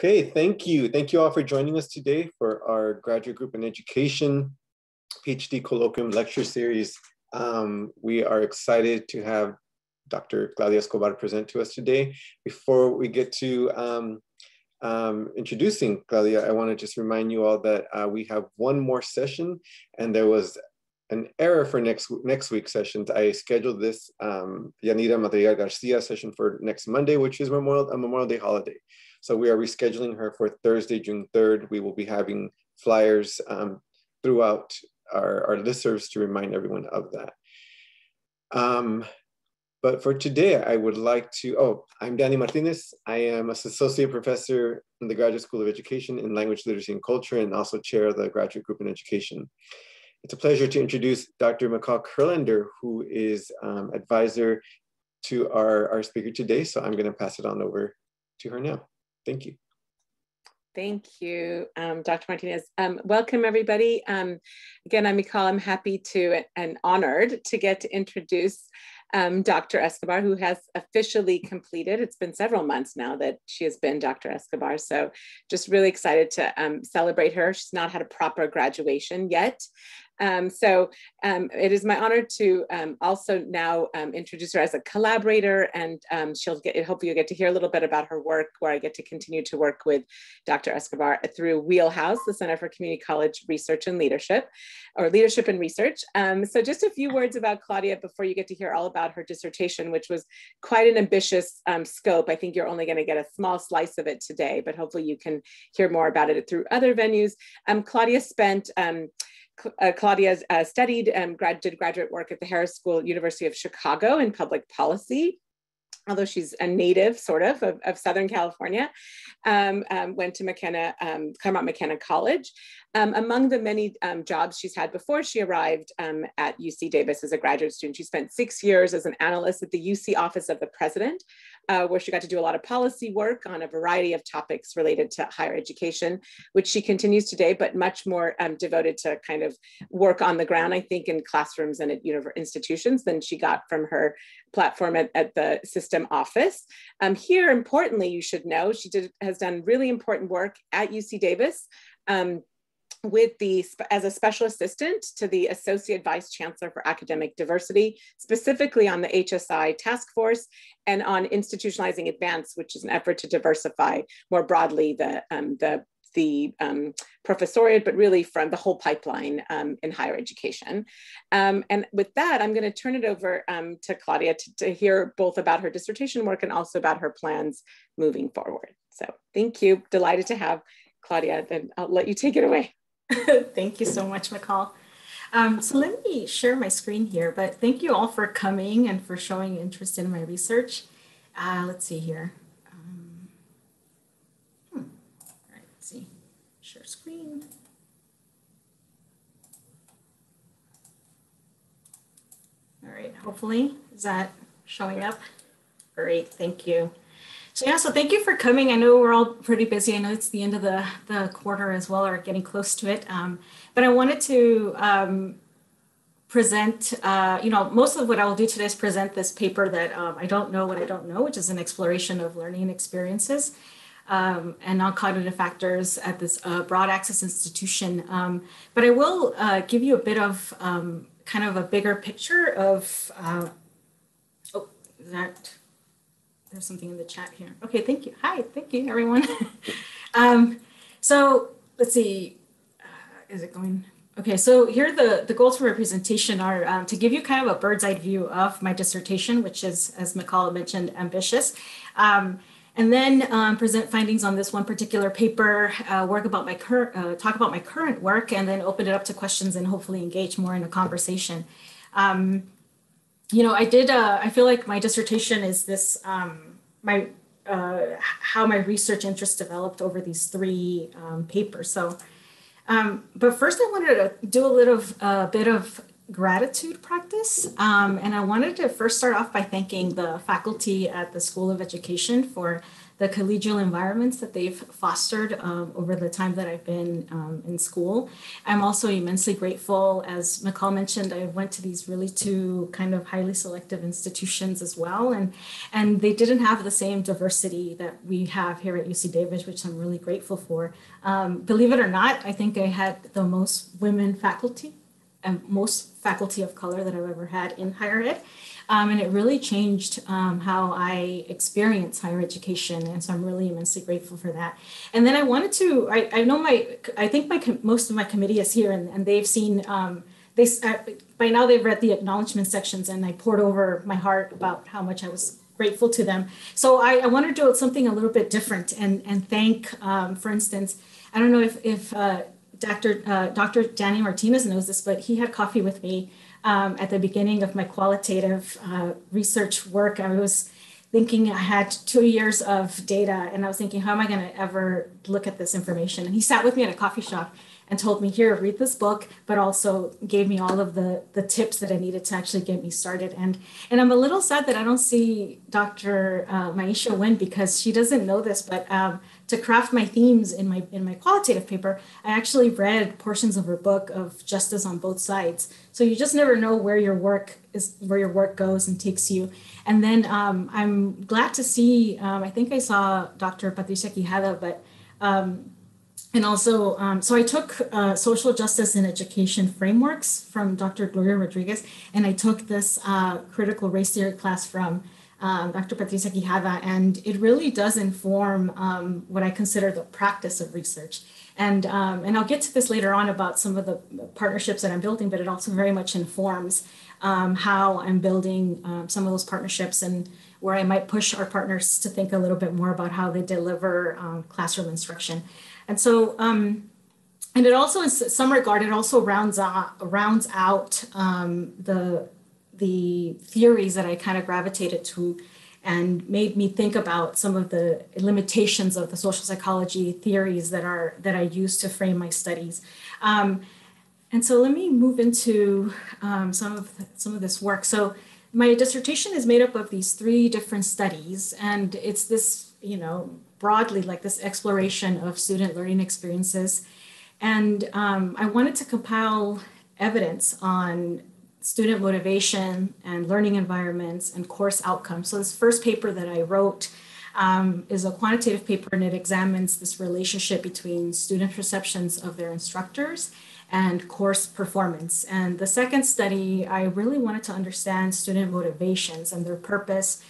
Okay, thank you. Thank you all for joining us today for our graduate group in education PhD colloquium lecture series. Um, we are excited to have Dr. Claudia Escobar present to us today. Before we get to um, um, introducing Claudia, I want to just remind you all that uh, we have one more session and there was an error for next next week's sessions. I scheduled this um, Yanira Madrigal Garcia session for next Monday, which is Memorial, a Memorial Day holiday. So we are rescheduling her for Thursday, June 3rd. We will be having flyers um, throughout our, our listservs to remind everyone of that. Um, but for today, I would like to, oh, I'm Danny Martinez. I am an associate professor in the Graduate School of Education in Language, Literacy, and Culture, and also chair of the graduate group in education. It's a pleasure to introduce Dr. Michal Kurlaender, who is um, advisor to our, our speaker today. So I'm gonna pass it on over to her now. Thank you. Thank you, um, Dr. Martinez. Um, welcome, everybody. Um, again, I'm Michal. I'm happy to and honored to get to introduce um, Dr. Escobar, who has officially completed. It's been several months now that she has been Dr. Escobar. So just really excited to um, celebrate her. She's not had a proper graduation yet. Um, so um, it is my honor to um, also now um, introduce her as a collaborator and um, she'll get, hopefully you'll get to hear a little bit about her work where I get to continue to work with Dr. Escobar through Wheelhouse, the Center for Community College Research and Leadership, or Leadership and Research. Um, so just a few words about Claudia before you get to hear all about her dissertation, which was quite an ambitious scope. I think you're only gonna get a small slice of it today, but hopefully you can hear more about it through other venues. Claudia spent uh, Claudia uh, studied and grad, did graduate work at the Harris School, University of Chicago in public policy although she's a native sort of of, of Southern California, um, um, went to McKenna, um, Claremont McKenna College. Um, among the many um, jobs she's had before she arrived at UC Davis as a graduate student, she spent six years as an analyst at the UC Office of the President, uh, where she got to do a lot of policy work on a variety of topics related to higher education, which she continues today, but much more devoted to kind of work on the ground, I think, in classrooms and at institutions than she got from her platform at, at the system office. Um, here, importantly, you should know, she did, has done really important work at UC Davis um, with the as a special assistant to the associate vice chancellor for academic diversity specifically on the hsi task force and on institutionalizing advance which is an effort to diversify more broadly the um, the the um, professoriate, but really from the whole pipeline um, in higher education. Um, and with that, I'm going to turn it over um, to Claudia to, to, hear both about her dissertation work and also about her plans moving forward. So thank you. Delighted to have Claudia, and I'll let you take it away. thank you so much, Michal. Um, so let me share my screen here, but thank you all for coming and for showing interest in my research. Uh, let's see here. All right, see, share screen. All right, hopefully, is that showing up? Great, thank you. So yeah, so thank you for coming. I know we're all pretty busy. I know it's the end of the, the quarter as well, or getting close to it. Um, but I wanted to um, present, uh, you know, most of what I will do today is present this paper that um, I don't know what I don't know, which is an exploration of learning experiences um, and non-cognitive factors at this uh, broad access institution. Um, but I will uh, give you a bit of um, kind of a bigger picture of, uh, oh, that, there's something in the chat here. Okay, thank you. Hi, thank you everyone. Um, so let's see, uh, is it going? Okay, so here the, the goals for representation are um, to give you kind of a bird's eye view of my dissertation, which is, as Michal mentioned, ambitious. Um, and then um, present findings on this one particular paper, uh, work about my current, uh, talk about my current work, and then open it up to questions and hopefully engage more in a conversation. Um, you know, I did, uh, I feel like my dissertation is this, um, my, uh, how my research interest developed over these three um, papers. So, um, but first I wanted to do a little a bit of gratitude practice. Um, and I wanted to first start off by thanking the faculty at the School of Education for the collegial environments that they've fostered um, over the time that I've been um, in school. I'm also immensely grateful, as Michal mentioned, I went to these really two kind of highly selective institutions as well, and and they didn't have the same diversity that we have here at UC Davis, which I'm really grateful for. Um, believe it or not, I think I had the most women faculty and most faculty of color that I've ever had in higher ed. Um, and it really changed um, how I experience higher education. And so I'm really immensely grateful for that. And then I wanted to, I, I know my, I think my, most of my committee is here and, and they've seen, um, they, uh, by now they've read the acknowledgement sections and I poured over my heart about how much I was grateful to them. So I, I to do something a little bit different and, and thank, um, for instance, I don't know if, if uh, Dr. Uh, Dr. Danny Martinez knows this, but he had coffee with me um, at the beginning of my qualitative uh, research work, I was thinking I had two years of data and I was thinking, how am I going to ever look at this information? And he sat with me at a coffee shop and told me, here, read this book, but also gave me all of the, the tips that I needed to actually get me started. And, and I'm a little sad that I don't see Dr. Uh, Maisha Winn because she doesn't know this, but um, to craft my themes in my in my qualitative paper, I actually read portions of her book of Justice on Both Sides. So you just never know where your work is, where your work goes and takes you. And then um, I'm glad to see. Um, I think I saw Dr. Patricia Quijada, but um, and also, um, so I took uh, social justice and education frameworks from Dr. Gloria Rodriguez, and I took this uh, critical race theory class from um, Dr. Patricia Quijada, and it really does inform um, what I consider the practice of research. And, um, and I'll get to this later on about some of the partnerships that I'm building, but it also very much informs um, how I'm building um, some of those partnerships and where I might push our partners to think a little bit more about how they deliver um, classroom instruction. And so, and it also, in some regard, it also rounds out, rounds out the the theories that I kind of gravitated to and made me think about some of the limitations of the social psychology theories that are that I use to frame my studies. Um, and so let me move into um, some of the, some of this work. So my dissertation is made up of these three different studies, and it's this you know broadly like this exploration of student learning experiences. And um, I wanted to compile evidence on student motivation and learning environments and course outcomes. So this first paper that I wrote um, is a quantitative paper and it examines this relationship between student perceptions of their instructors and course performance. And the second study, I really wanted to understand student motivations and their purpose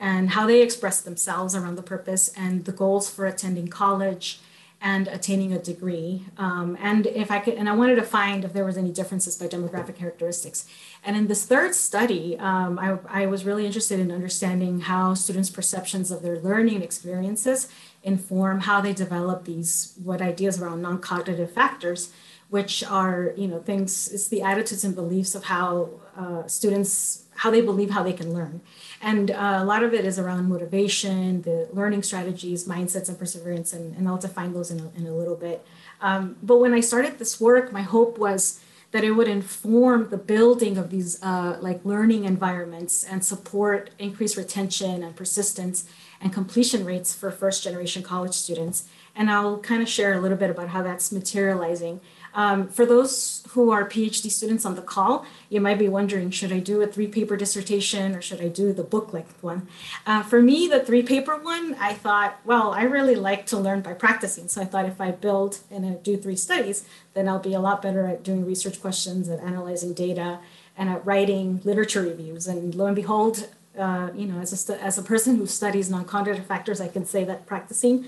and how they express themselves around the purpose and the goals for attending college and attaining a degree. Um, and if I could, and I wanted to find if there was any differences by demographic characteristics. And in this third study, um, I, I, was really interested in understanding how students' perceptions of their learning experiences inform how they develop these what ideas around non-cognitive factors, which are you know things. It's the attitudes and beliefs of how uh, students how they believe how they can learn. And uh, a lot of it is around motivation, the learning strategies, mindsets, and perseverance. And, and I'll define those in a, in a little bit. Um, but when I started this work, my hope was that it would inform the building of these uh, like learning environments and support increased retention and persistence and completion rates for first generation college students. And I'll kind of share a little bit about how that's materializing. Um, for those who are PhD students on the call, you might be wondering, should I do a three paper dissertation or should I do the book length one? Uh, for me, the three paper one, I thought, well, I really like to learn by practicing. So I thought if I build and do three studies, then I'll be a lot better at doing research questions and analyzing data and at writing literature reviews. And lo and behold, uh, you know, as a, as a person who studies non-cognitive factors, I can say that practicing,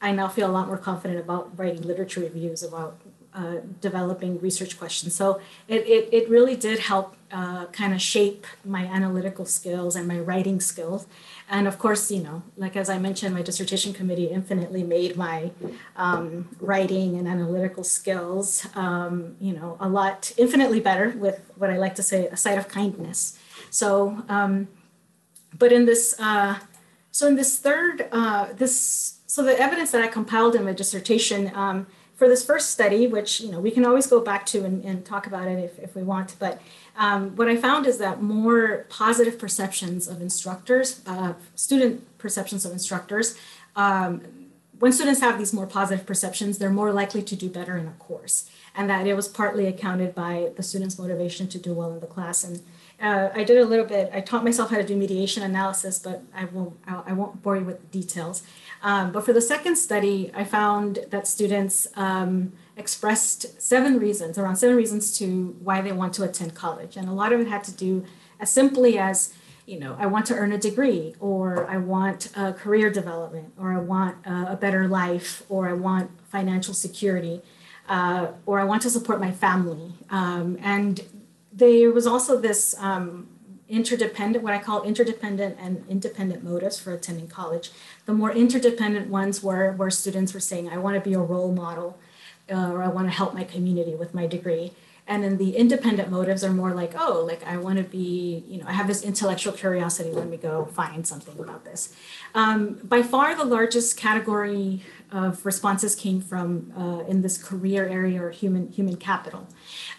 I now feel a lot more confident about writing literature reviews about uh, developing research questions. So it, it, it really did help uh, kind of shape my analytical skills and my writing skills. And of course, you know, like as I mentioned, my dissertation committee infinitely made my um, writing and analytical skills, um, you know, a lot infinitely better with what I like to say a side of kindness. So, um, but in this, uh, so in this third, uh, this, so the evidence that I compiled in my dissertation um, for this first study, which you know we can always go back to and, and talk about it if, if we want, but um, what I found is that more positive perceptions of instructors, uh, student perceptions of instructors, um, when students have these more positive perceptions, they're more likely to do better in a course. And that it was partly accounted by the students' motivation to do well in the class. And uh, I did a little bit, I taught myself how to do mediation analysis, but I won't, I won't bore you with the details. Um, but for the second study, I found that students um, expressed seven reasons, around seven reasons to why they want to attend college. And a lot of it had to do as simply as you know, I want to earn a degree, or I want a career development, or I want a, a better life, or I want financial security, uh, or I want to support my family. Um, and there was also this um, interdependent, what I call interdependent and independent motives for attending college. The more interdependent ones were where students were saying, I want to be a role model, uh, or I want to help my community with my degree. And then the independent motives are more like oh like i want to be you know i have this intellectual curiosity let me go find something about this. Um, by far the largest category of responses came from uh, in this career area or human human capital.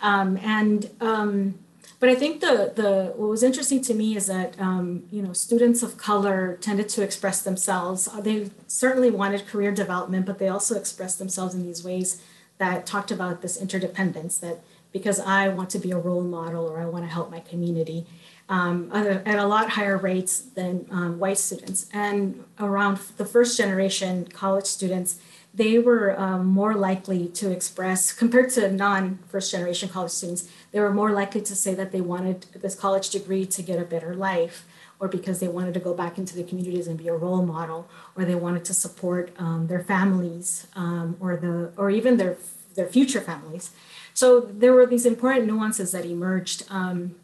Um, and um, but I think the the what was interesting to me is that um, you know students of color tended to express themselves. They certainly wanted career development, but they also expressed themselves in these ways that talked about this interdependence that because I want to be a role model or I want to help my community um, at a lot higher rates than um, white students. And around the first generation college students, they were um, more likely to express, compared to non first generation college students, they were more likely to say that they wanted this college degree to get a better life or because they wanted to go back into the communities and be a role model, or they wanted to support um, their families, um, or the or even their their future families. So there were these important nuances that emerged. Um,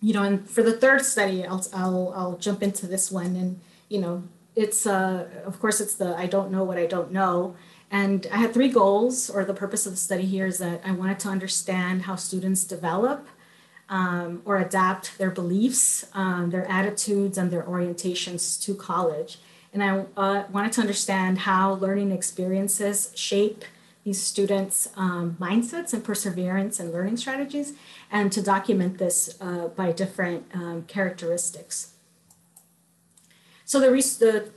you know, and for the third study, I'll, I'll, I'll jump into this one. And, you know, it's, uh, of course, it's the I don't know what I don't know. And I had three goals, or the purpose of the study here is that I wanted to understand how students develop um, or adapt their beliefs, um, their attitudes, and their orientations to college. And I uh, wanted to understand how learning experiences shape these students' um, mindsets and perseverance and learning strategies, and to document this uh, by different um, characteristics. So the, the,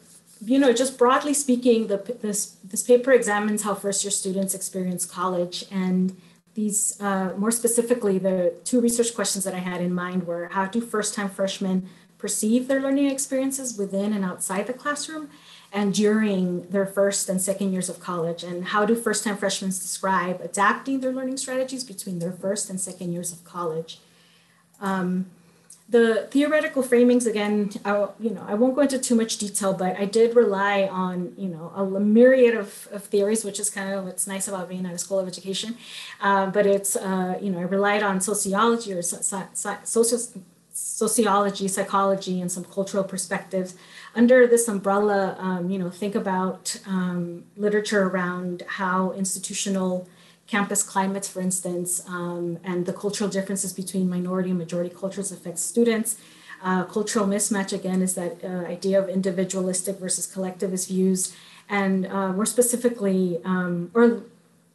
you know, just broadly speaking, the, this, this paper examines how first year students experience college and these, uh, more specifically, the two research questions that I had in mind were how do first time freshmen perceive their learning experiences within and outside the classroom? and during their first and second years of college? And how do first time freshmen describe adapting their learning strategies between their first and second years of college? Um, the theoretical framings, again, I, you know, I won't go into too much detail, but I did rely on, you know, a myriad of, of theories, which is kind of what's nice about being at a school of education. Uh, but it's, uh, you know, I relied on sociology or so, so, sociology, psychology, and some cultural perspectives under this umbrella, um, you know, think about um, literature around how institutional campus climates, for instance, um, and the cultural differences between minority and majority cultures affect students. Uh, cultural mismatch, again, is that uh, idea of individualistic versus collectivist views. And uh, more specifically, um, or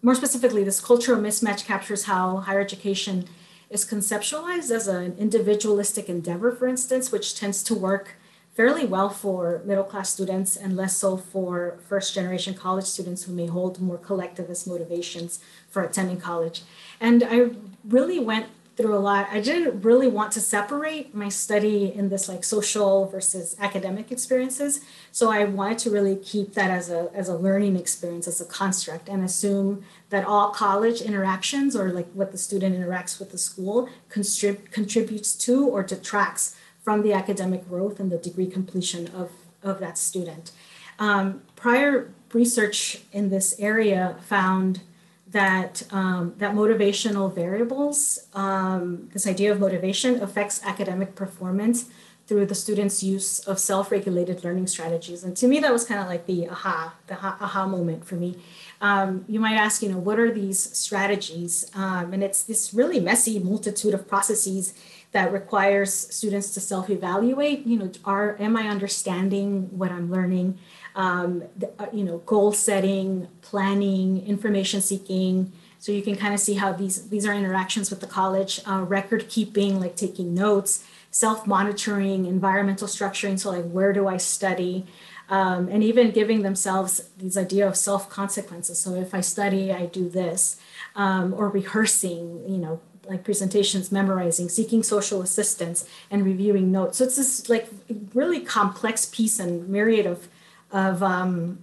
more specifically, this cultural mismatch captures how higher education is conceptualized as an individualistic endeavor, for instance, which tends to work fairly well for middle class students and less so for first generation college students who may hold more collectivist motivations for attending college. And I really went through a lot. I didn't really want to separate my study in this like social versus academic experiences. So I wanted to really keep that as a as a learning experience, as a construct, and assume that all college interactions or like what the student interacts with the school contrib- contributes to or detracts from the academic growth and the degree completion of, of that student. Um, prior research in this area found that um, that motivational variables, um, this idea of motivation affects academic performance through the student's use of self-regulated learning strategies. And to me, that was kind of like the aha, the aha moment for me. Um, you might ask, you know, what are these strategies? Um, and it's this really messy multitude of processes that requires students to self-evaluate. You know, are am I understanding what I'm learning? Um, the, uh, you know, goal setting, planning, information seeking. So you can kind of see how these these are interactions with the college. Uh, record keeping, like taking notes, self monitoring, environmental structuring. So like, where do I study? Um, and even giving themselves these idea of self consequences. So if I study, I do this, um, or rehearsing, you know, like presentations, memorizing, seeking social assistance, and reviewing notes. So it's this like really complex piece and myriad of of um,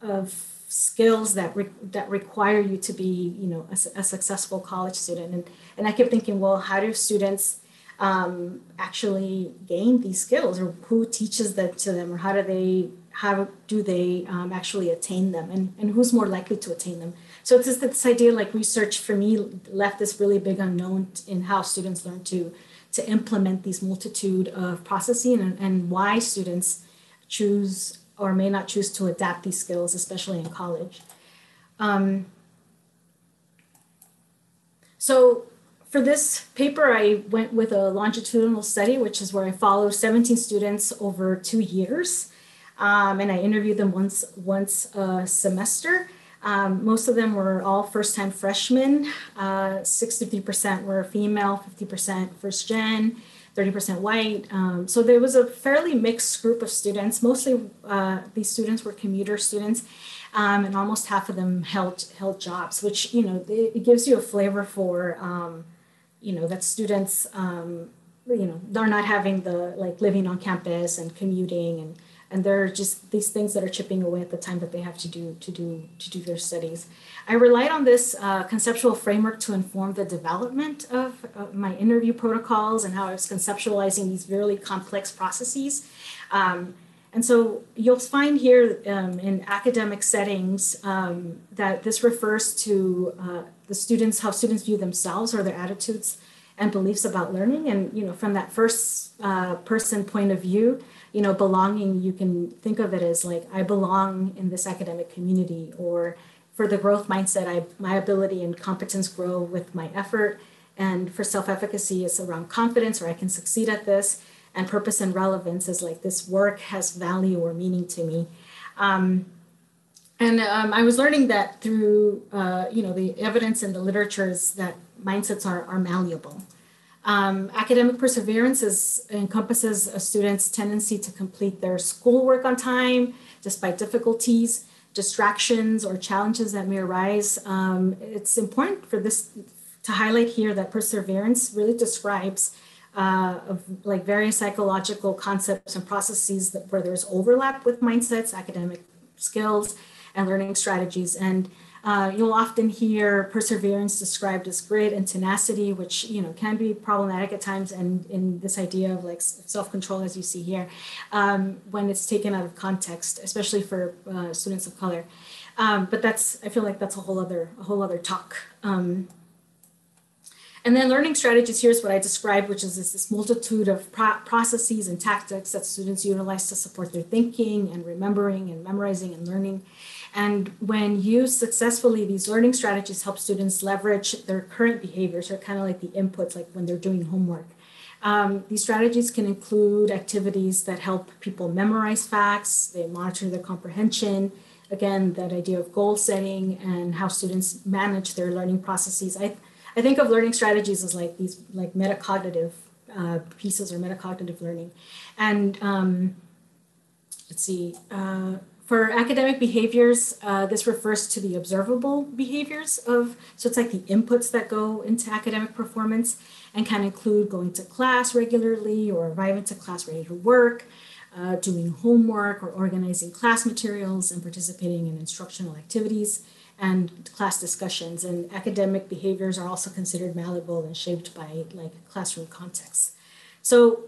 of skills that re- that require you to be, you know, a, a, successful college student. And and I kept thinking, well, how do students um, actually gain these skills, or who teaches that to them, or how do they how do they um, actually attain them, and and who's more likely to attain them? So it's just this idea, like research for me left this really big unknown in how students learn to to implement these multitude of processing and, and why students choose or may not choose to adapt these skills, especially in college. Um, so for this paper, I went with a longitudinal study, which is where I followed 17 students over two years. Um, and I interviewed them once, once a semester. Um, most of them were all first-time freshmen. Uh, 63% were female, 50% first gen, 30% white. Um, so there was a fairly mixed group of students. Mostly uh, these students were commuter students, um, and almost half of them held held jobs, which you know it, it gives you a flavor for um, you know that students um, you know they're not having the like living on campus and commuting and and there are just these things that are chipping away at the time that they have to do to do to do their studies. I relied on this uh, conceptual framework to inform the development of uh, my interview protocols and how I was conceptualizing these really complex processes. Um, and so you'll find here um, in academic settings um, that this refers to uh, the students, how students view themselves or their attitudes and beliefs about learning. And, you know, from that first uh, person point of view, you know, belonging, you can think of it as like, I belong in this academic community, or for the growth mindset, I, my ability and competence grow with my effort. And for self efficacy, it's around confidence, or I can succeed at this. And purpose and relevance is like this work has value or meaning to me. Um, and um, I was learning that through, uh, you know, the evidence in the literature is that mindsets are, are malleable. Um, academic perseverance is, encompasses a student's tendency to complete their schoolwork on time despite difficulties, distractions, or challenges that may arise. Um, it's important for this to highlight here that perseverance really describes uh, of like various psychological concepts and processes that, where there's overlap with mindsets, academic skills, and learning strategies. And uh, you'll often hear perseverance described as grit and tenacity, which you know can be problematic at times, and in this idea of like self-control, as you see here, um, when it's taken out of context, especially for uh, students of color. Um, but that's I feel like that's a whole other a whole other talk. Um, and then learning strategies, here's what I described, which is this, this multitude of pro- processes and tactics that students utilize to support their thinking and remembering and memorizing and learning. And when used successfully, these learning strategies help students leverage their current behaviors, or kind of like the inputs, like when they're doing homework. Um, these strategies can include activities that help people memorize facts, they monitor their comprehension, again, that idea of goal setting and how students manage their learning processes. I, I think of learning strategies as like these like metacognitive uh, pieces or metacognitive learning. And um, let's see, uh, for academic behaviors, uh, this refers to the observable behaviors of, so it's like the inputs that go into academic performance and can include going to class regularly or arriving to class ready to work, uh, doing homework or organizing class materials and participating in instructional activities and class discussions. And academic behaviors are also considered malleable and shaped by like classroom contexts. So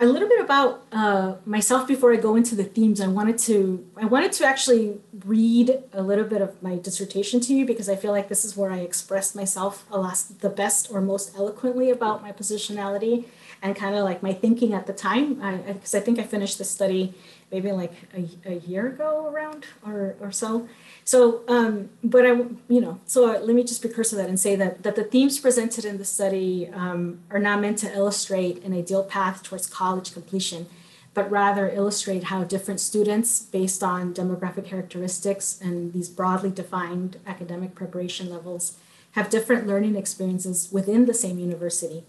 a little bit about uh, myself before I go into the themes. I wanted to I wanted to actually read a little bit of my dissertation to you because I feel like this is where I expressed myself lot, the best or most eloquently about my positionality and kind of like my thinking at the time. Because I, I, I think I finished the study maybe like a, a year ago around or or so. So, um, but I, you know, so let me just precursor that and say that, that the themes presented in the study um, are not meant to illustrate an ideal path towards college completion, but rather illustrate how different students, based on demographic characteristics and these broadly defined academic preparation levels, have different learning experiences within the same university.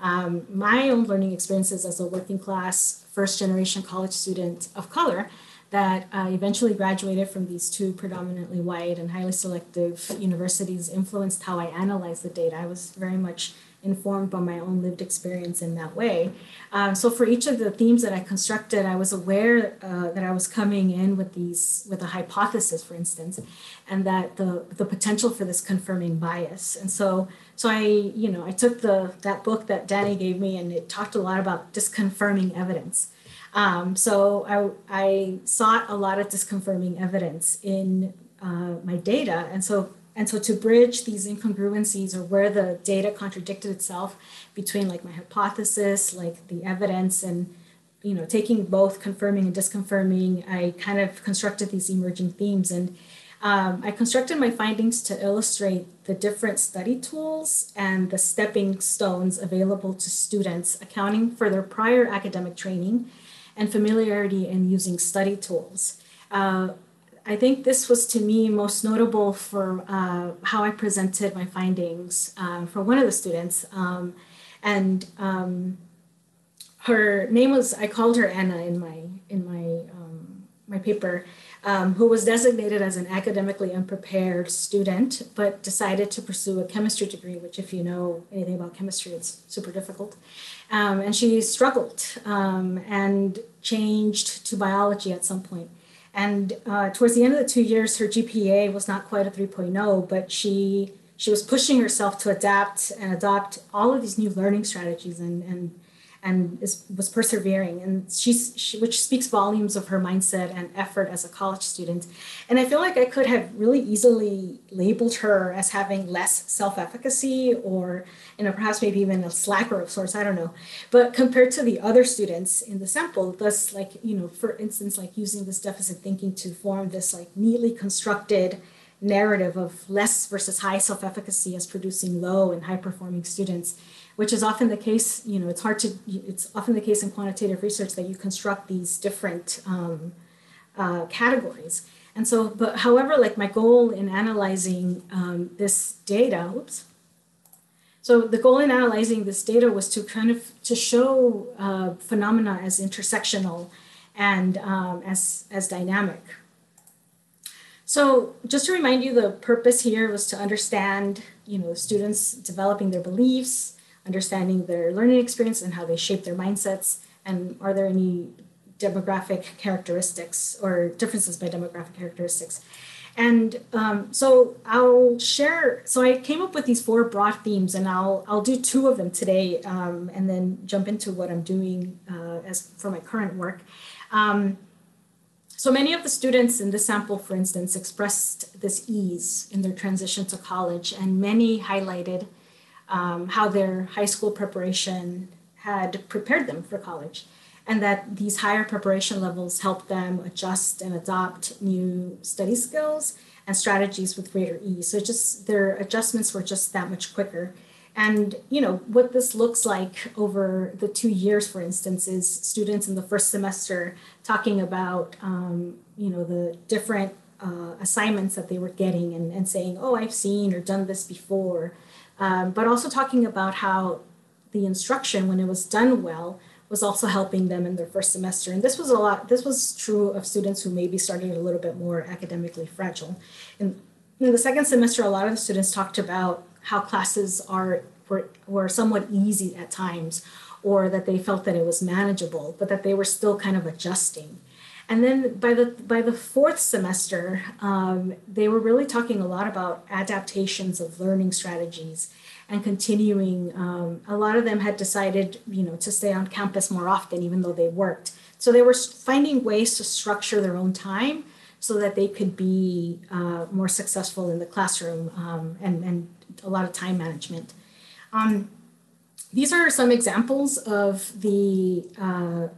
Um, my own learning experiences as a working class first generation college student of color that uh, eventually graduated from these two predominantly white and highly selective universities influenced how I analyzed the data. I was very much informed by my own lived experience in that way. Um, so for each of the themes that I constructed, I was aware uh, that I was coming in with these with a hypothesis, for instance, and that the the potential for this confirming bias. And so so I you know I took the that book that Danny gave me, and it talked a lot about disconfirming evidence. Um, so I I sought a lot of disconfirming evidence in uh, my data, and so and so to bridge these incongruencies or where the data contradicted itself between like my hypothesis, like the evidence and you know, taking both confirming and disconfirming, I kind of constructed these emerging themes. And um, I constructed my findings to illustrate the different study tools and the stepping stones available to students, accounting for their prior academic training and familiarity in using study tools. Uh, I think this was to me most notable for uh, how I presented my findings uh, for one of the students. Um, and um, her name was, I called her Anna in my, in my, um, my paper, um, who was designated as an academically unprepared student, but decided to pursue a chemistry degree, which if you know anything about chemistry, it's super difficult. Um, and she struggled um, and changed to biology at some point. And uh, towards the end of the two years, her GPA was not quite a 3.0, but she she was pushing herself to adapt and adopt all of these new learning strategies and and and is, was persevering. And she's she, which speaks volumes of her mindset and effort as a college student. And i feel like i could have really easily labeled her as having less self-efficacy or you know perhaps maybe even a slacker of sorts i don't know. But compared to the other students in the sample thus like you know for instance like using this deficit thinking to form this like neatly constructed narrative of less versus high self-efficacy as producing low and high performing students which is often the case, you know, it's hard to, it's often the case in quantitative research that you construct these different um, uh, categories. And so, but however, like my goal in analyzing um, this data, oops. So the goal in analyzing this data was to kind of, to show uh, phenomena as intersectional and um, as, as dynamic. So just to remind you, the purpose here was to understand, you know, students developing their beliefs, understanding their learning experience and how they shape their mindsets? And are there any demographic characteristics or differences by demographic characteristics? And um, so I'll share. So I came up with these four broad themes, and I'll I'll do two of them today, um, and then jump into what I'm doing uh, as for my current work. Um, so many of the students in this sample, for instance, expressed this ease in their transition to college, and many highlighted um, how their high school preparation had prepared them for college, and that these higher preparation levels helped them adjust and adopt new study skills and strategies with greater ease. So just their adjustments were just that much quicker. And you know what this looks like over the two years, for instance, is students in the first semester talking about um, you know the different uh, assignments that they were getting and, and saying, oh, I've seen or done this before um, but also talking about how the instruction, when it was done well, was also helping them in their first semester. And this was a lot, this was true of students who maybe started a little bit more academically fragile. And in the second semester, a lot of the students talked about how classes are were, were somewhat easy at times, or that they felt that it was manageable, but that they were still kind of adjusting. And then by the by the fourth semester, um, they were really talking a lot about adaptations of learning strategies and continuing. Um, a lot of them had decided, you know, to stay on campus more often, even though they worked. So they were finding ways to structure their own time so that they could be uh, more successful in the classroom um, and, and a lot of time management. Um, these are some examples of the uh,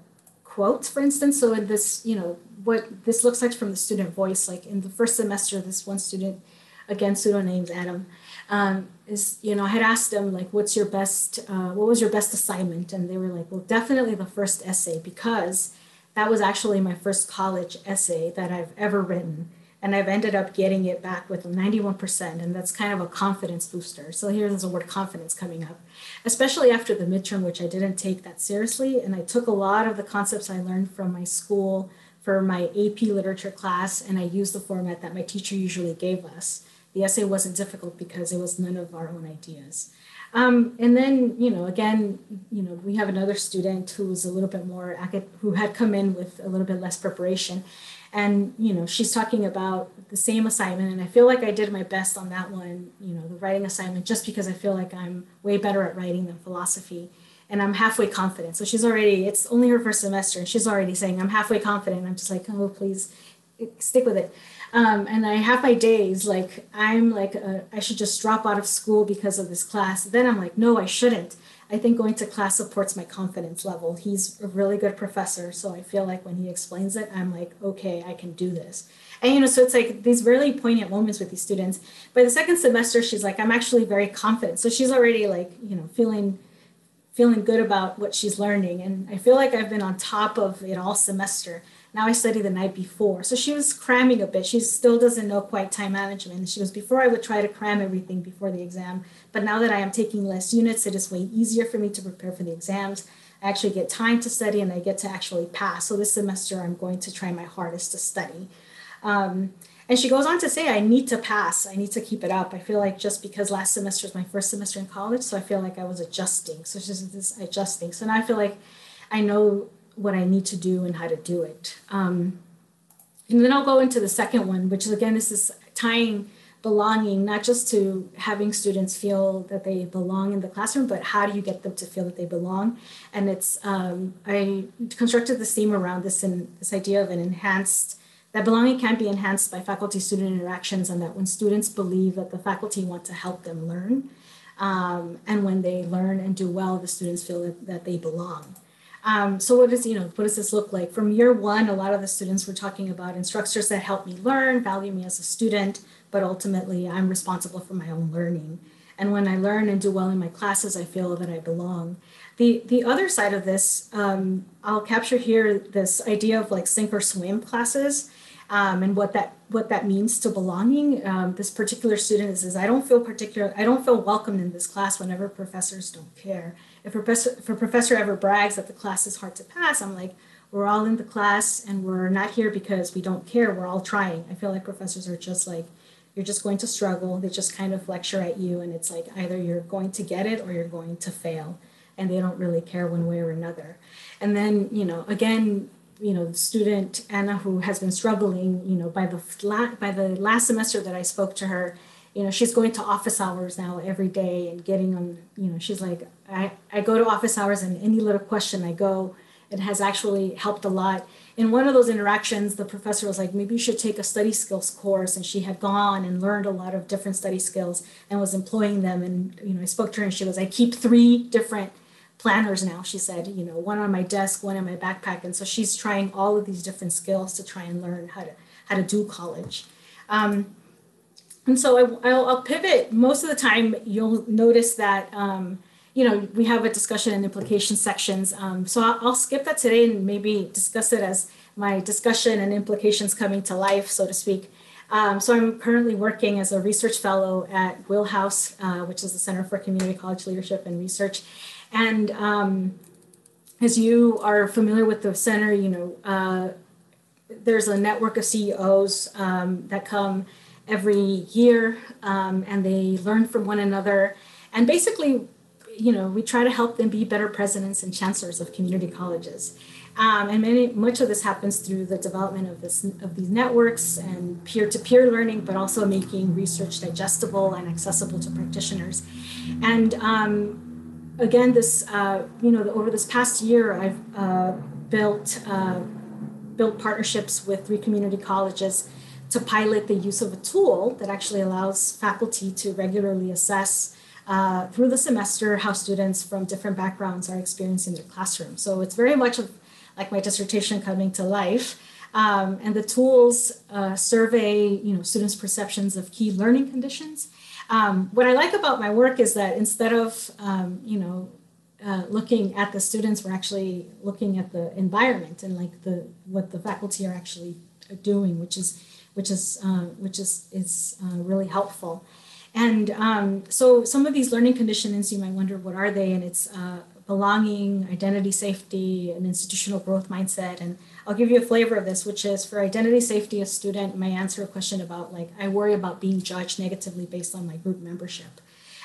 quotes, for instance. So in this, you know, what this looks like from the student voice, like in the first semester, this one student, again, pseudonamed Adam, um, is, you know, I had asked them like, what's your best, uh, what was your best assignment? And they were like, well, definitely the first essay because that was actually my first college essay that I've ever written and I've ended up getting it back with 91%, and that's kind of a confidence booster. So here's the word confidence coming up, especially after the midterm, which I didn't take that seriously, and I took a lot of the concepts I learned from my school for my AP literature class, and I used the format that my teacher usually gave us. The essay wasn't difficult because it was none of our own ideas. Um, and then, you know, again, you know, we have another student who was a little bit more, who had come in with a little bit less preparation. And, you know, she's talking about the same assignment. And I feel like I did my best on that one, you know, the writing assignment, just because I feel like I'm way better at writing than philosophy. And I'm halfway confident. So she's already, it's only her first semester, and she's already saying, I'm halfway confident. I'm just like, oh, please stick with it. Um, and I have my days like I'm like a, I should just drop out of school because of this class. Then I'm like, no, I shouldn't. I think going to class supports my confidence level. He's a really good professor, so I feel like when he explains it, I'm like, okay, I can do this. And you know, so it's like these really poignant moments with these students. By the second semester, she's like, I'm actually very confident. So she's already like, you know, feeling feeling good about what she's learning. And I feel like I've been on top of it all semester. Now I study the night before. So she was cramming a bit. She still doesn't know quite time management. She was before I would try to cram everything before the exam. But now that I am taking less units, it is way easier for me to prepare for the exams. I actually get time to study and I get to actually pass. So this semester, I'm going to try my hardest to study. Um, and she goes on to say, I need to pass. I need to keep it up. I feel like just because last semester was my first semester in college, so I feel like I was adjusting. So she's this adjusting. So now I feel like I know what I need to do and how to do it. Um, and then I'll go into the second one, which is again, this is tying belonging, not just to having students feel that they belong in the classroom, but how do you get them to feel that they belong? And it's, um, I constructed this theme around this and this idea of an enhanced, that belonging can be enhanced by faculty student interactions and that when students believe that the faculty want to help them learn, um, and when they learn and do well, the students feel that, that they belong. Um, so what does, you know, what does this look like? From year one, a lot of the students were talking about instructors that help me learn, value me as a student, but ultimately I'm responsible for my own learning. And when I learn and do well in my classes, I feel that I belong. The, the other side of this, um, I'll capture here this idea of like sink or swim classes um, and what that what that means to belonging. Um, this particular student says, I don't feel particular, I don't feel welcomed in this class whenever professors don't care if professor, if a professor ever brags that the class is hard to pass, I'm like, we're all in the class and we're not here because we don't care. We're all trying. I feel like professors are just like, you're just going to struggle. They just kind of lecture at you, and it's like either you're going to get it or you're going to fail. And they don't really care one way or another. And then, you know, again, you know, the student Anna who has been struggling, you know, by the by the last semester that I spoke to her, you know, she's going to office hours now every day and getting on, you know, she's like, I, I go to office hours and any little question I go, it has actually helped a lot. In one of those interactions, the professor was like, maybe you should take a study skills course. And she had gone and learned a lot of different study skills and was employing them. And, you know, I spoke to her and she was, I keep three different planners now. She said, you know, one on my desk, one in my backpack. And so she's trying all of these different skills to try and learn how to, how to do college. Um, and so I, will pivot. Most of the time, you'll notice that um, you know we have a discussion and implication sections. Um, so I'll, I'll, skip that today and maybe discuss it as my discussion and implications coming to life, so to speak. Um, so I'm currently working as a research fellow at Wheelhouse, uh, which is the Center for Community College Leadership and Research. And um, as you are familiar with the center, you know uh, there's a network of CEOs um, that come every year um, and they learn from one another. And basically, you know, we try to help them be better presidents and chancellors of community colleges. Um, and many, much of this happens through the development of this of these networks and peer-to-peer learning, but also making research digestible and accessible to practitioners. And um, again, this uh, you know over this past year, I've uh, built uh, built partnerships with three community colleges to pilot the use of a tool that actually allows faculty to regularly assess uh, through the semester how students from different backgrounds are experiencing their classroom. So it's very much of, like my dissertation coming to life. Um, and the tools uh, survey you know, students' perceptions of key learning conditions. Um, what I like about my work is that instead of um, you know, uh, looking at the students, we're actually looking at the environment and like the what the faculty are actually doing, which is which is uh, which is is uh, really helpful. And um, so some of these learning conditions, you might wonder what are they? And it's uh, belonging, identity, safety, and institutional growth mindset, and I'll give you a flavor of this, which is for identity safety, a student may answer a question about like, I worry about being judged negatively based on my group membership.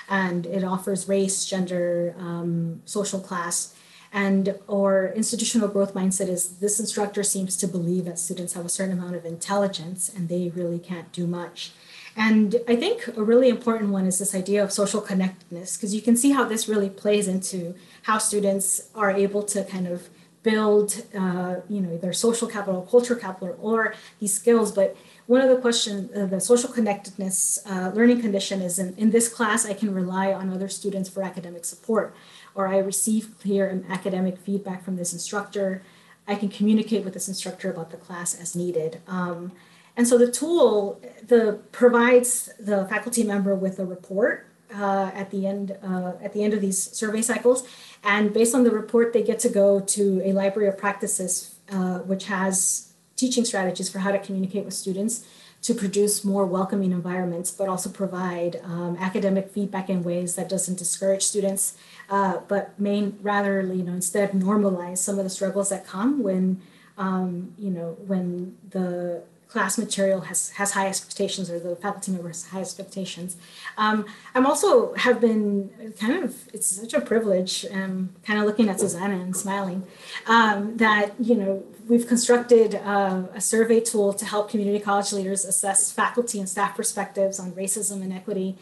And it offers race, gender, um, social class, and or institutional growth mindset is this instructor seems to believe that students have a certain amount of intelligence and they really can't do much. And I think a really important one is this idea of social connectedness, because you can see how this really plays into how students are able to kind of build, uh, you know, their social capital, culture capital, or these skills. But one of the questions, uh, the social connectedness uh, learning condition is in, in this class, I can rely on other students for academic support, or I receive clear academic feedback from this instructor. I can communicate with this instructor about the class as needed. Um, and so the tool the, provides the faculty member with a report uh, at the end uh, at the end of these survey cycles, and based on the report, they get to go to a library of practices, uh, which has teaching strategies for how to communicate with students to produce more welcoming environments, but also provide um, academic feedback in ways that doesn't discourage students, uh, but may rather, you know, instead normalize some of the struggles that come when, um, you know, when the class material has, has high expectations or the faculty member has high expectations. Um, I'm also have been kind of, it's such a privilege, um, kind of looking at Susanna and smiling, um, that, you know, we've constructed uh, a survey tool to help community college leaders assess faculty and staff perspectives on racism and equity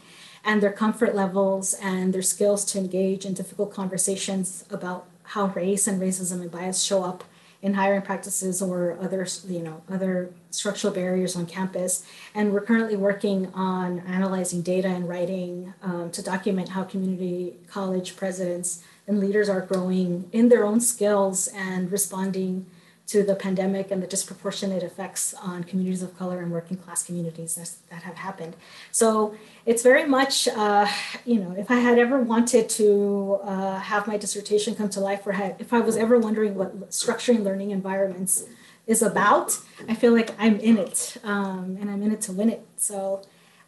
and their comfort levels and their skills to engage in difficult conversations about how race and racism and bias show up in hiring practices or other, you know, other structural barriers on campus. And we're currently working on analyzing data and writing um, to document how community college presidents and leaders are growing in their own skills and responding to the pandemic and the disproportionate effects on communities of color and working class communities that, have happened. So it's very much, uh, you know, if I had ever wanted to uh, have my dissertation come to life, or had, if I was ever wondering what structuring learning environments is about, I feel like I'm in it um, and I'm in it to win it. So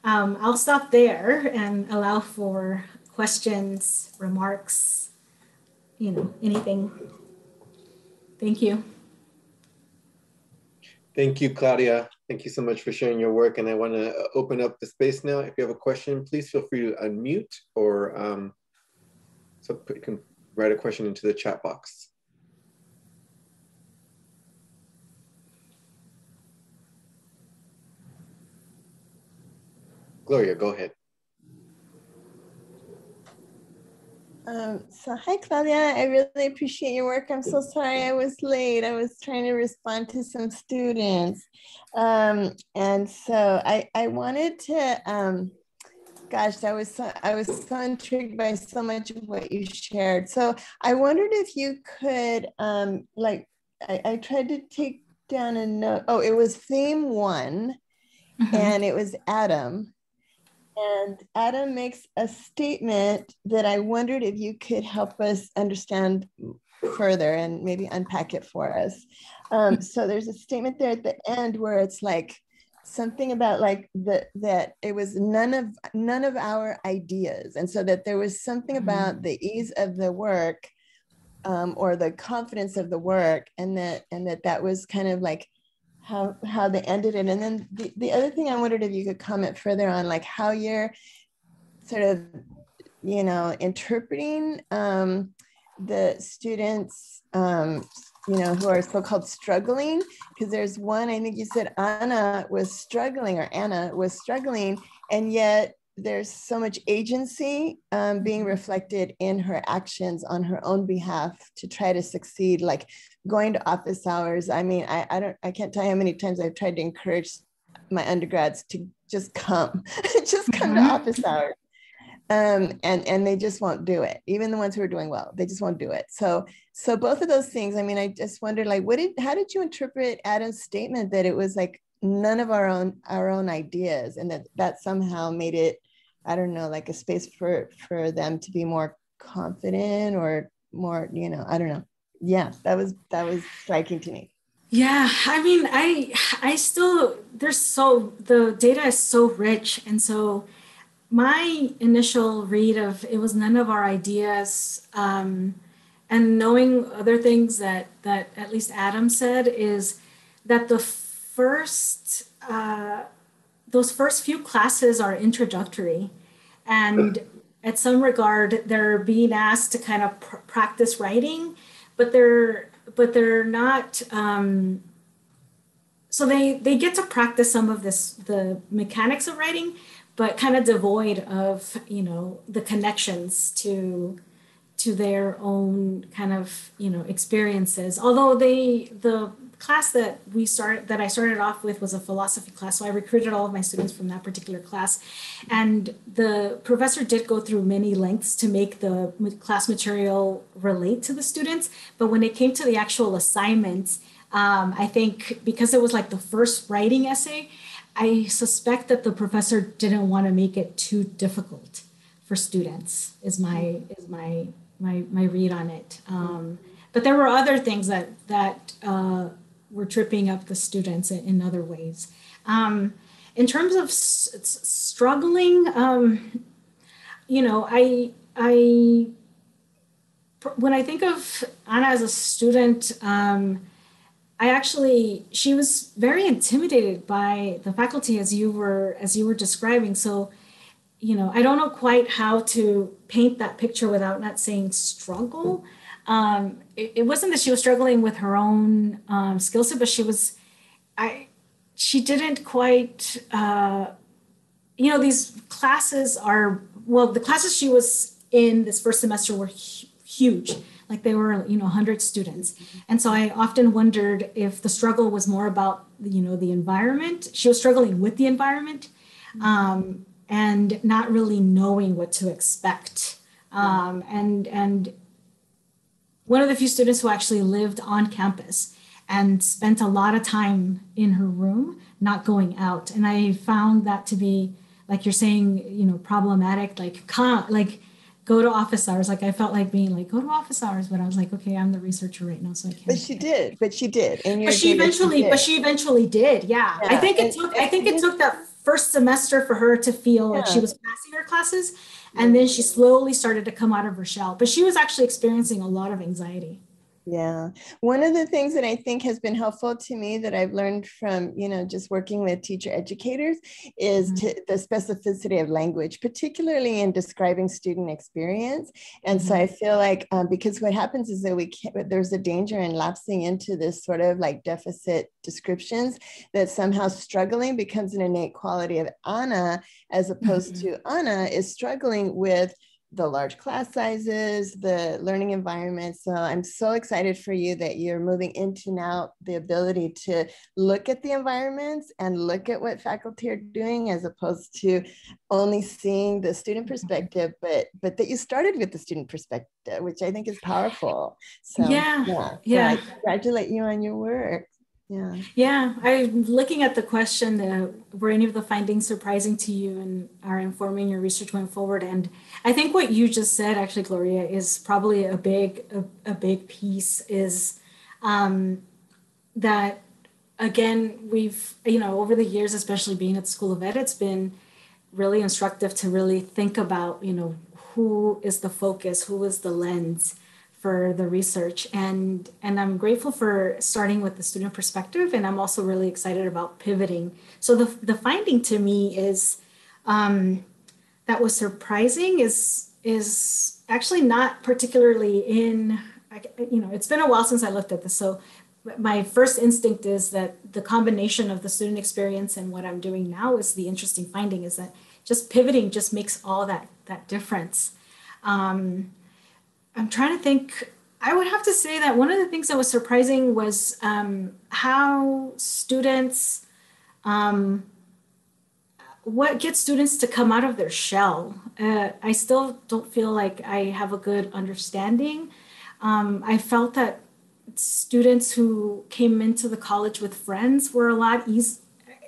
um, I'll stop there and allow for questions, remarks, you know, anything. Thank you. Thank you, Claudia. Thank you so much for sharing your work. And I want to open up the space now. If you have a question, please feel free to unmute or um, so you can write a question into the chat box. Gloria, go ahead. Um, so hi, Claudia. I really appreciate your work. I'm so sorry I was late. I was trying to respond to some students. Um, and so I, I wanted to, um, gosh, I was, so, I was so intrigued by so much of what you shared. So I wondered if you could, um, like, I, I tried to take down a note. Oh, it was theme one mm -hmm. and it was Adam. And Adam makes a statement that I wondered if you could help us understand further and maybe unpack it for us. Um, so there's a statement there at the end where it's like something about like the that it was none of none of our ideas, and so that there was something about mm. the ease of the work um, or the confidence of the work, and that and that that was kind of like how how they ended it. And then the, the other thing i wondered if you could comment further on like how you're sort of you know interpreting um, the students um, you know who are so-called struggling. Because there's one i think you said anna was struggling or anna was struggling and yet there's so much agency um, being mm-hmm. reflected in her actions on her own behalf to try to succeed like going to office hours i mean i, I don't i can't tell you how many times i've tried to encourage my undergrads to just come just come mm-hmm. to office hours um, and and they just won't do it even the ones who are doing well they just won't do it so so both of those things i mean i just wonder like what did how did you interpret adam's statement that it was like none of our own our own ideas and that that somehow made it I don't know, like a space for for them to be more confident or more, you know, I don't know. Yeah, that was that was striking to me. Yeah, I mean, I I still there's so the data is so rich, and so my initial read of it was none of our ideas, um, and knowing other things that that at least Adam said is that the first uh, those first few classes are introductory, and at some regard they're being asked to kind of pr- practice writing, but they're but they're not. Um, so they they get to practice some of this the mechanics of writing, but kind of devoid of you know the connections to to their own kind of you know experiences although they the class that we started that i started off with was a philosophy class so i recruited all of my students from that particular class and the professor did go through many lengths to make the class material relate to the students but when it came to the actual assignments, um, i think because it was like the first writing essay I suspect that the professor didn't want to make it too difficult for students. Is my is my my my read on it. Um, but there were other things that that uh, were tripping up the students in, in other ways. Um, in terms of s- struggling, um, you know, I I when I think of Anna as a student. Um, I actually she was very intimidated by the faculty as you were as you were describing. So, you know, I don't know quite how to paint that picture without not saying struggle. Um, it, it, wasn't that she was struggling with her own um, skill set, but she was, I, she didn't quite, uh, you know, these classes are well, the classes she was in this first semester were hu- huge. Like they were you know 100 students. And so i often wondered if the struggle was more about you know the environment. She was struggling with the environment um, and not really knowing what to expect. Um, and and one of the few students who actually lived on campus and spent a lot of time in her room not going out and i found that to be like you're saying you know problematic like like go to office hours. Like I felt like being like, go to office hours, but I was like, okay, I'm the researcher right now, so I can't. But she did. But she did. And but she eventually, she but she eventually did. Yeah. yeah. I think it and, took. I think it took that first semester for her to feel yeah. like she was passing her classes, and then she slowly started to come out of her shell. But she was actually experiencing a lot of anxiety. Yeah. One of the things that I think has been helpful to me that I've learned from, you know, just working with teacher educators is mm-hmm. to, the specificity of language, particularly in describing student experience. And mm-hmm. so I feel like um, because what happens is that we can't, there's a danger in lapsing into this sort of like deficit descriptions that somehow struggling becomes an innate quality of Anna as opposed mm-hmm. to Anna is struggling with the large class sizes, the learning environment. So I'm so excited for you that you're moving into now the ability to look at the environments and look at what faculty are doing as opposed to only seeing the student mm-hmm. perspective, but but that you started with the student perspective, which I think is powerful. So yeah, yeah. yeah. I congratulate you on your work yeah. Yeah i'm looking at the question were any of the findings surprising to you and are informing your research going forward? And i think what you just said actually gloria is probably a big a, a big piece is um, that again we've you know over the years especially being at the school of ed it's been really instructive to really think about you know who is the focus who is the lens for the research. And and i'm grateful for starting with the student perspective and i'm also really excited about pivoting. So the, the finding to me is um, that was surprising is is actually not particularly in you know it's been a while since i looked at this. So my first instinct is that the combination of the student experience and what i'm doing now is the interesting finding is that just pivoting just makes all that that difference. Um, I'm trying to think. I would have to say that one of the things that was surprising was um, how students, um, what gets students to come out of their shell. Uh, I still don't feel like I have a good understanding. Um, I felt that students who came into the college with friends were a lot easy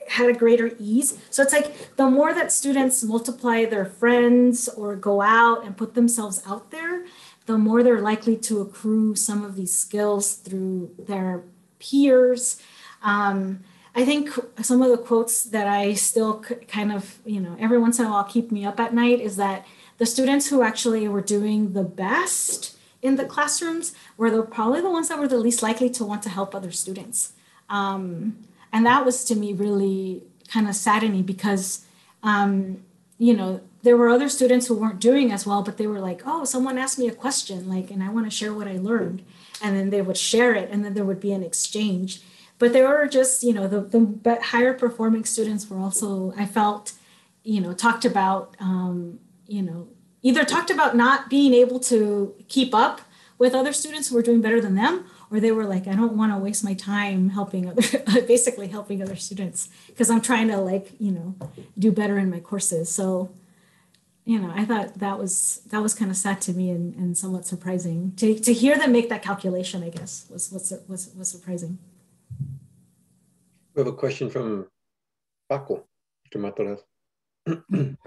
had a greater ease. So it's like the more that students multiply their friends or go out and put themselves out there, the more they're likely to accrue some of these skills through their peers. Um, I think some of the quotes that I still kind of, you know, every once in a while keep me up at night is that the students who actually were doing the best in the classrooms were the, probably the ones that were the least likely to want to help other students. Um, and that was to me really kind of saddening because, um, you know, there were other students who weren't doing as well, but they were like, oh, someone asked me a question, like, and I want to share what I learned. And then they would share it, and then there would be an exchange. But there were just, you know, the, the higher performing students were also, I felt, you know, talked about, um, you know, either talked about not being able to keep up with other students who were doing better than them, or they were like, I don't want to waste my time helping other, basically helping other students because I'm trying to like, you know, do better in my courses. So, you know, I thought that was that was kind of sad to me and, and somewhat surprising to, to hear them make that calculation. I guess was was was was surprising. We have a question from Paco, Mr.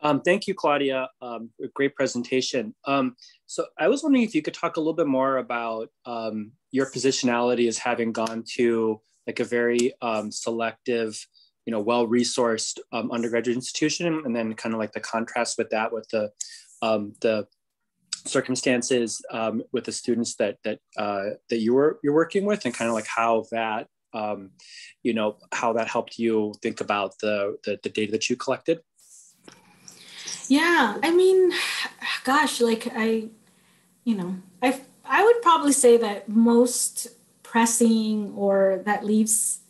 Um, thank you, Claudia. Um, great presentation. Um, so I was wondering if you could talk a little bit more about um, your positionality as having gone to like a very um, selective, you know, well-resourced um, undergraduate institution, and then kind of like the contrast with that with the the circumstances with the students that that uh, that you were you're working with, and kind of like how that you know how that helped you think about the, the the data that you collected. Yeah, I mean, gosh, like I, you know, I I would probably say that most pressing or that leaves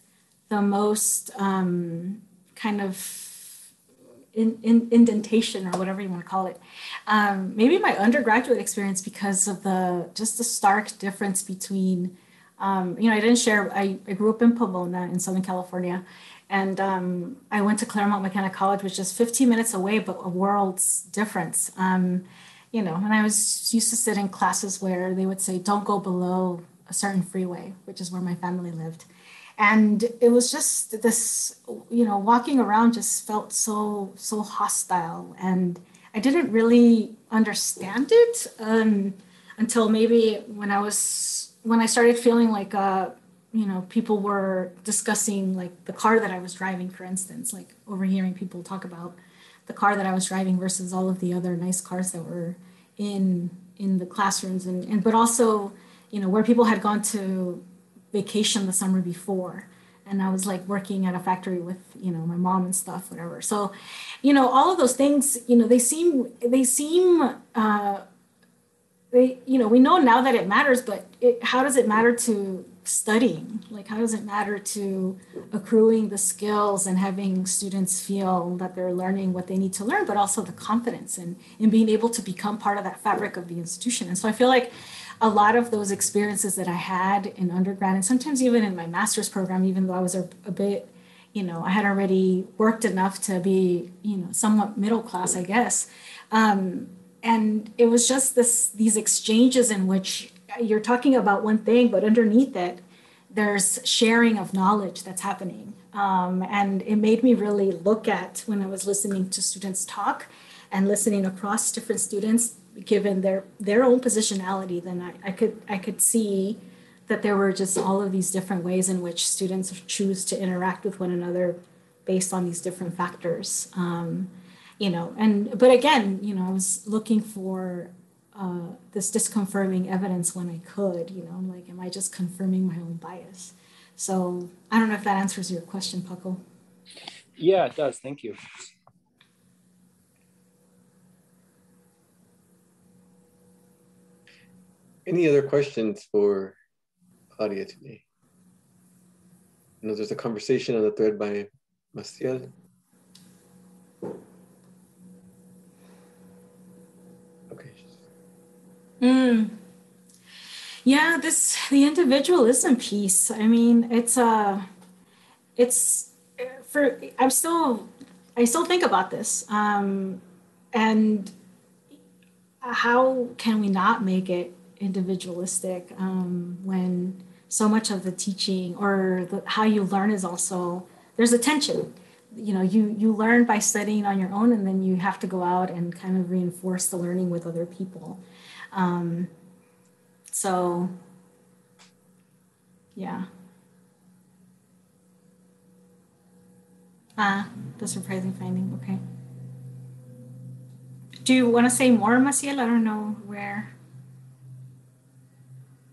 the most um, kind of in, in, indentation or whatever you want to call it. Um, maybe my undergraduate experience because of the just the stark difference between, um, you know, I didn't share. I, I grew up in Pomona in Southern California, and um, I went to Claremont McKenna College, which is 15 minutes away, but a world's difference. Um, you know, and I was used to sit in classes where they would say, don't go below a certain freeway, which is where my family lived. And it was just this, you know, walking around just felt so, so hostile. And I didn't really understand it um, until maybe when I was, when I started feeling like, uh, you know people were discussing like the car that i was driving for instance like overhearing people talk about the car that i was driving versus all of the other nice cars that were in in the classrooms and, and but also you know where people had gone to vacation the summer before and i was like working at a factory with you know my mom and stuff whatever so you know all of those things you know they seem they seem uh they you know we know now that it matters but it, how does it matter to studying? Like, how does it matter to accruing the skills and having students feel that they're learning what they need to learn, but also the confidence and in, in being able to become part of that fabric of the institution? And so I feel like a lot of those experiences that I had in undergrad and sometimes even in my master's program, even though I was a, a bit, you know, I had already worked enough to be, you know, somewhat middle class, I guess. Um, and it was just this these exchanges in which you're talking about one thing, but underneath it, there's sharing of knowledge that's happening. Um, and it made me really look at when I was listening to students talk and listening across different students, given their their own positionality, then I, I could I could see that there were just all of these different ways in which students choose to interact with one another based on these different factors. Um, you know, and but again, you know, I was looking for uh, this disconfirming evidence when I could. You know, like, am I just confirming my own bias? So I don't know if that answers your question, Paco. Yeah, it does. Thank you. Any other questions for Claudia today? I know there's a conversation on the thread by Maciel. Mm. Yeah, this the individualism piece. I mean, it's uh, it's for. I'm still, I still think about this, um, and how can we not make it individualistic um, when so much of the teaching or the, how you learn is also there's a tension you know you you learn by studying on your own and then you have to go out and kind of reinforce the learning with other people um, so, yeah. Ah, the surprising finding. Okay. Do you want to say more, Maciel? I don't know where.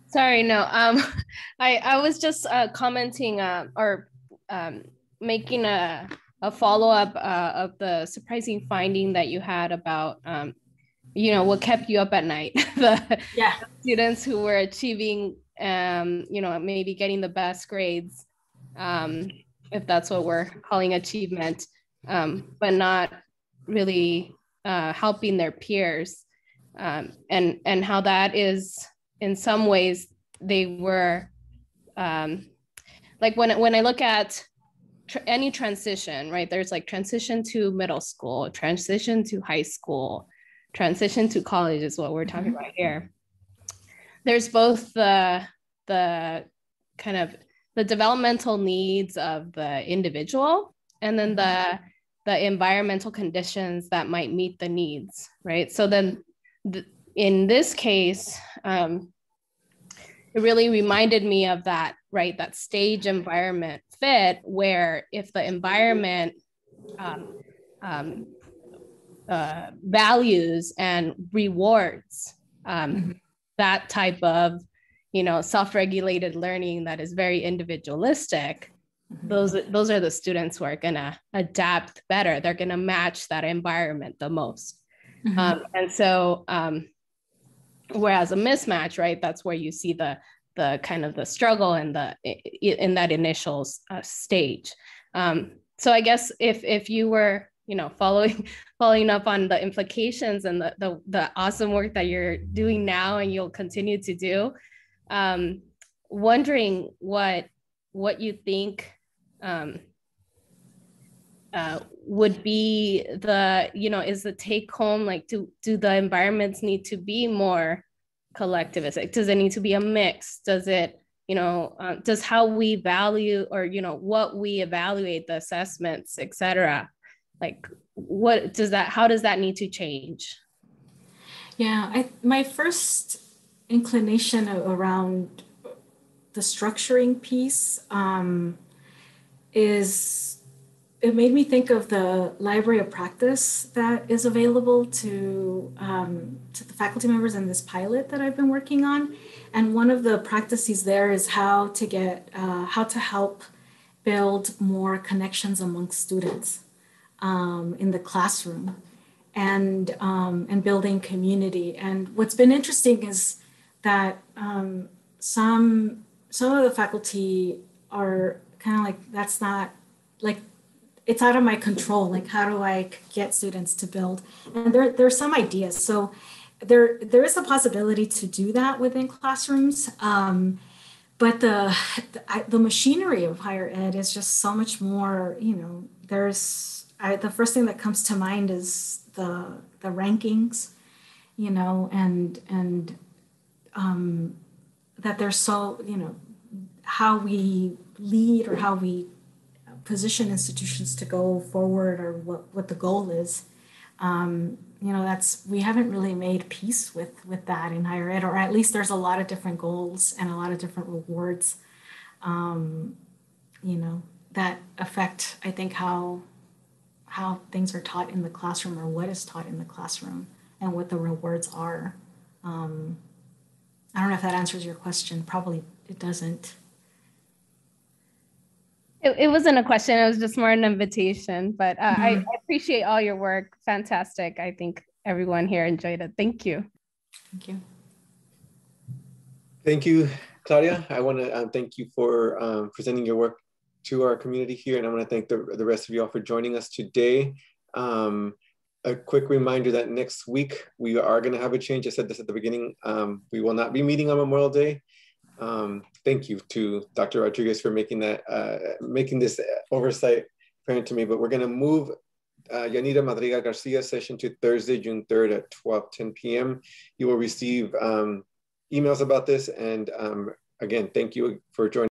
Sorry, no. Um, I I was just uh, commenting uh, or um, making a a follow up uh, of the surprising finding that you had about um, you know what kept you up at night the yeah. students who were achieving um, you know maybe getting the best grades um, if that's what we're calling achievement um, but not really uh, helping their peers um, and and how that is in some ways they were um, like when when I look at tr- any transition, right? There's like transition to middle school, transition to high school, transition to college is what we're talking about here. There's both the the kind of the developmental needs of the individual and then the the environmental conditions that might meet the needs, right? So then th- in this case, um, it really reminded me of that, right? That stage environment fit, where if the environment um, um, uh, values and rewards um, that type of, you know, self-regulated learning that is very individualistic, those those are the students who are gonna adapt better. They're gonna match that environment the most. Mhm. Um, and so, um, whereas a mismatch, right, that's where you see the the kind of the struggle in the in that initial uh, stage. Um, so I guess if if you were you know following following up on the implications and the the, the awesome work that you're doing now and you'll continue to do, um, wondering what what you think um, uh, would be the you know is the take home like do do the environments need to be more collectivistic? Does it need to be a mix? Does it you know uh, does how we value or you know what we evaluate the assessments et cetera like what does that how does that need to change? Yeah, I, my first inclination around the structuring piece um, is it made me think of the library of practice that is available to um, to the faculty members in this pilot that I've been working on, and one of the practices there is how to get uh, how to help build more connections among students um, in the classroom and um, and building community. And what's been interesting is that um, some some of the faculty are kind of like that's not like it's out of my control. Like how do I get students to build? And there there are some ideas. So there there is a possibility to do that within classrooms. Um, but the, the the machinery of higher ed is just so much more. You know, there's I, the first thing that comes to mind is the the rankings, you know, and and um, that they're so you know how we lead or how we position institutions to go forward or what what the goal is. Um, you know, that's we haven't really made peace with with that in higher ed, or at least there's a lot of different goals and a lot of different rewards. Um, you know, that affect I think how how things are taught in the classroom or what is taught in the classroom and what the rewards are. Um, I don't know if that answers your question. Probably it doesn't. it, it wasn't a question it was just more an invitation but uh, I, Mhm. I appreciate all your work fantastic i think everyone here enjoyed it thank you Thank you. Thank you, Claudia. I want to um, thank you for um, presenting your work to our community here, and I want to thank the, the rest of you all for joining us today. Um, a quick reminder that next week we are going to have a change. I said this at the beginning. Um, we will not be meeting on Memorial Day. Um, thank you to Dr. Rodriguez for making that uh, making this oversight apparent to me. But we're going to move uh, Yanira Madrigal Garcia session to Thursday, June 3rd at 12, 10 p.m. You will receive um, emails about this. And um, again, thank you for joining.